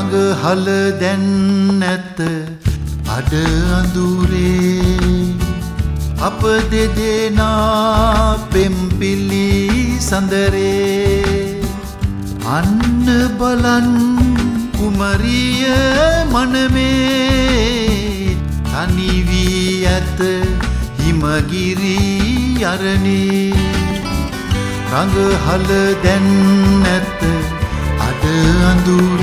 රඟහල දැන් නැත. අඩ අඳුරේ අප දෙදෙනා පෙම්පිලි සඳරේ. අන්න බලන් කුමරිය මනමේ. තනිවී ඇත හිමගිරි අරණේ. රඟහල දැන් නැත. අඩ අඳුරේ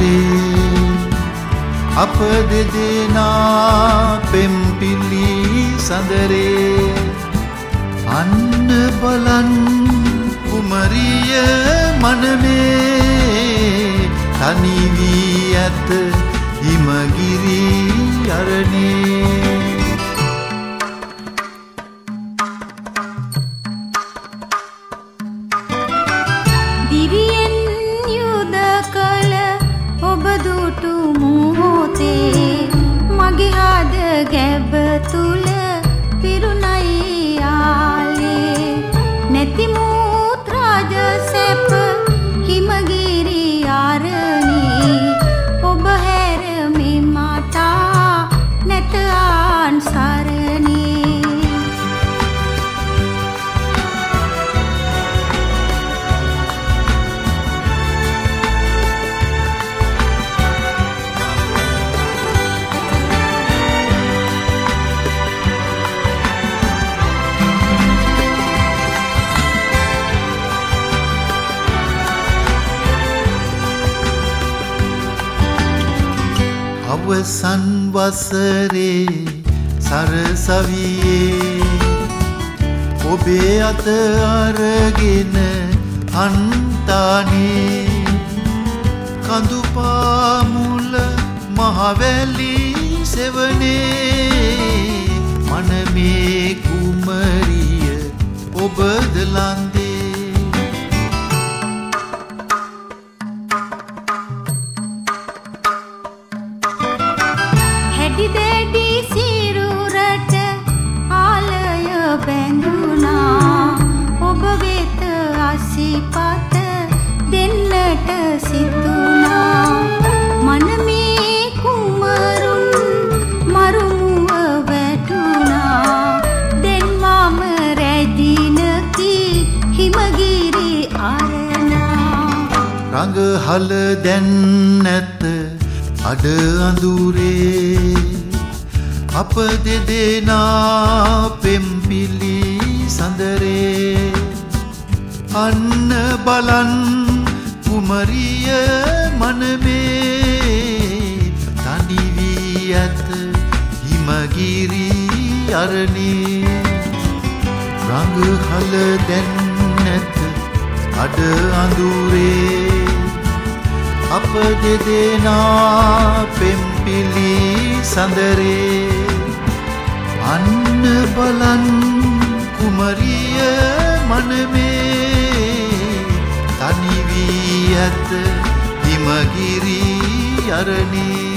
අප දෙදෙනා පෙම්පිලි සඳරේ අන්න බලන් කුමරිය මනමේ තනිවී ඇත හිමගිරි අරණේ. මගේ හද ගැබ තුල අවසන් වසරේ සරසවියේ ඔබේ අත අරගෙන හන්තානේ කඳුපාමුල මහවැලි සෙවනේ මනමේ කුමරිය ඔබද ලන්දේ හැඩි දැඩි සිරුරට ආලය බැඳුනා. ඔබ වෙත අසිපත දෙන්නට සිතුනා. මනමේ කුමරුන් මරුමුව වැටුනා. දෙන් මම රැදිනකි හිමගිරි අරණා. රඟහල දැන් නැත අඩ අඳුරේ. අප දෙදෙනා පෙම්පිලි සඳරේ. අන්න බලන් කුමරිය මනමේ. තනිවී ඇත හිමගිරි අරණේ. රඟහල දැන් නැත අඩ අඳුරේ. අප දෙදෙනා පෙම්පිලි සඳරේ අන්න බලන් කුමරිය මනමේ තනිවී ඇත හිමගිරි අරණේ